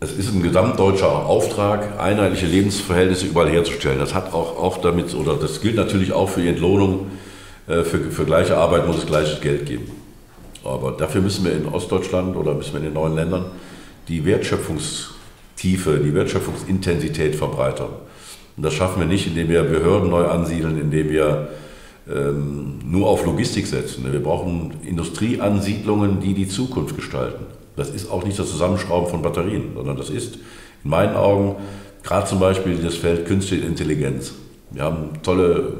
es ist ein gesamtdeutscher Auftrag, einheitliche Lebensverhältnisse überall herzustellen. Das hat auch, auch damit, oder das gilt natürlich auch für die Entlohnung. Äh, für, für gleiche Arbeit muss es gleiches Geld geben. Aber dafür müssen wir in Ostdeutschland oder müssen wir in den neuen Ländern die Wertschöpfungstiefe, die Wertschöpfungsintensität verbreitern. Und das schaffen wir nicht, indem wir Behörden neu ansiedeln, indem wir ähm, nur auf Logistik setzen. Wir brauchen Industrieansiedlungen, die die Zukunft gestalten. Das ist auch nicht das Zusammenschrauben von Batterien, sondern das ist in meinen Augen gerade zum Beispiel das Feld Künstliche Intelligenz. Wir haben tolle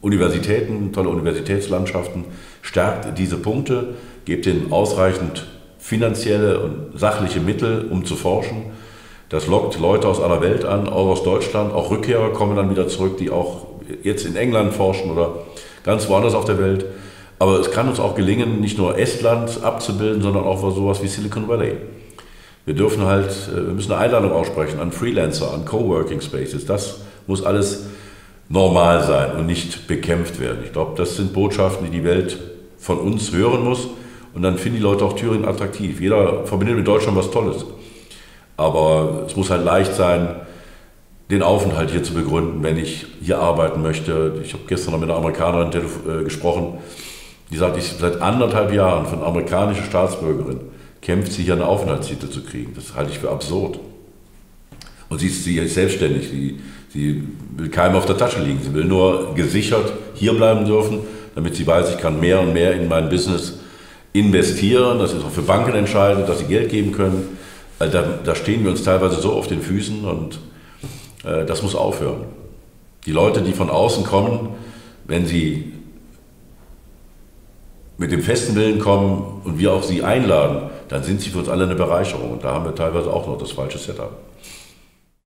Universitäten, tolle Universitätslandschaften. Stärkt diese Punkte, gebt ihnen ausreichend finanzielle und sachliche Mittel, um zu forschen. Das lockt Leute aus aller Welt an, auch aus Deutschland. Auch Rückkehrer kommen dann wieder zurück, die auch jetzt in England forschen oder ganz woanders auf der Welt. Aber es kann uns auch gelingen, nicht nur Estland abzubilden, sondern auch sowas wie Silicon Valley. Wir dürfen halt, äh, wir müssen eine Einladung aussprechen an Freelancer, an Coworking Spaces. Das muss alles normal sein und nicht bekämpft werden. Ich glaube, das sind Botschaften, die die Welt von uns hören muss. Und dann finden die Leute auch Thüringen attraktiv. Jeder verbindet mit Deutschland was Tolles. Aber es muss halt leicht sein, den Aufenthalt hier zu begründen, wenn ich hier arbeiten möchte. Ich habe gestern noch mit einer Amerikanerin äh, gesprochen, die sagt, ich seit anderthalb Jahren von amerikanischer Staatsbürgerin kämpft sie hier einen Aufenthaltstitel zu kriegen. Das halte ich für absurd. Und sie ist, sie ist selbstständig. Sie, sie will keinem auf der Tasche liegen. Sie will nur gesichert hier bleiben dürfen, damit sie weiß, ich kann mehr und mehr in mein Business investieren. Das ist auch für Banken entscheidend, dass sie Geld geben können. Also da, da stehen wir uns teilweise so auf den Füßen und das muss aufhören. Die Leute, die von außen kommen, wenn sie mit dem festen Willen kommen und wir auch sie einladen, dann sind sie für uns alle eine Bereicherung. Und da haben wir teilweise auch noch das falsche Setup.